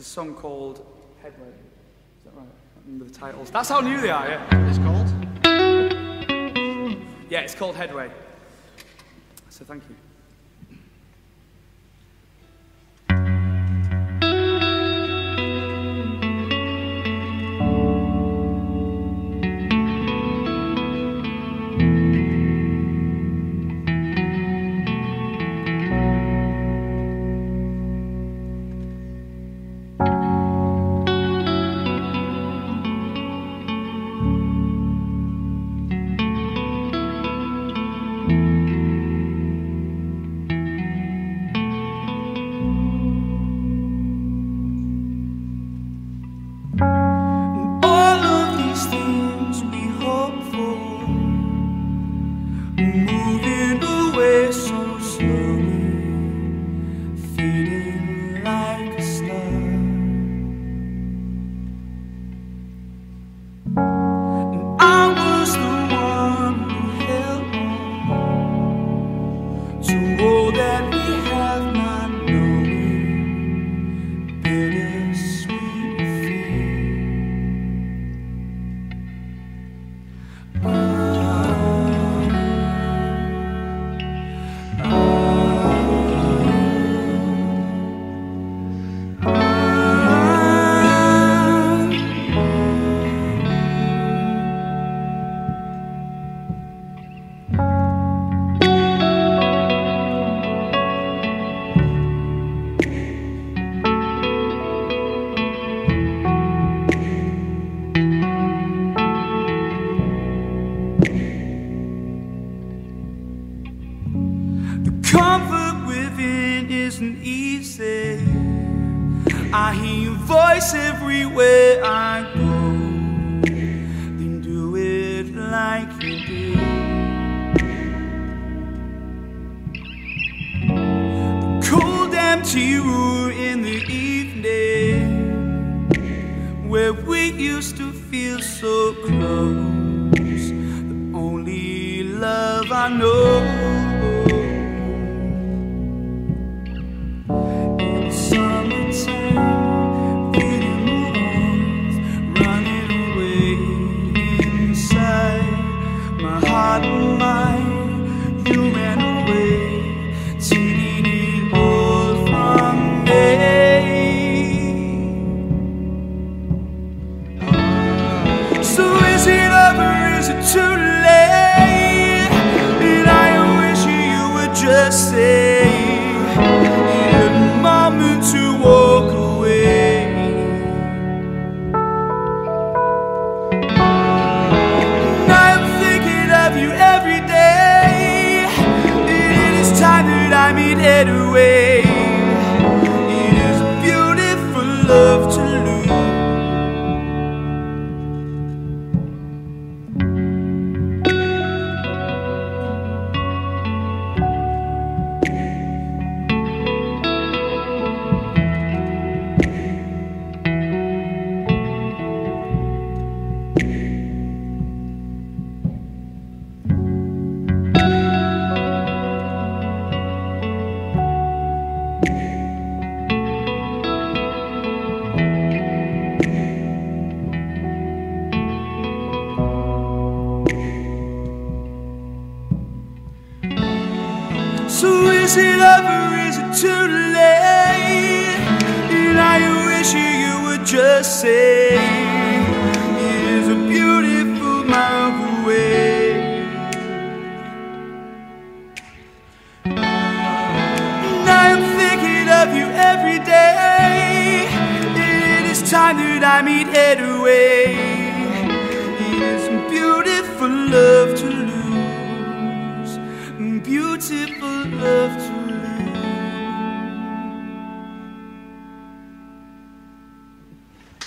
There's a song called Headway. Is that right? I remember the titles. That's how new they are, yeah. It's called? Yeah, it's called Headway. So thank you. Isn't easy. I hear your voice everywhere I go. Then do it like you do. The cold, empty room in the evening, where we used to feel so close. The only love I know. Moment to walk away. And I'm thinking of you every day. It is time that I. It is it over? Is it too late? And I wish you, would just say it is a beautiful mile away. And I'm thinking of you every day. It is time that I meet anyway. It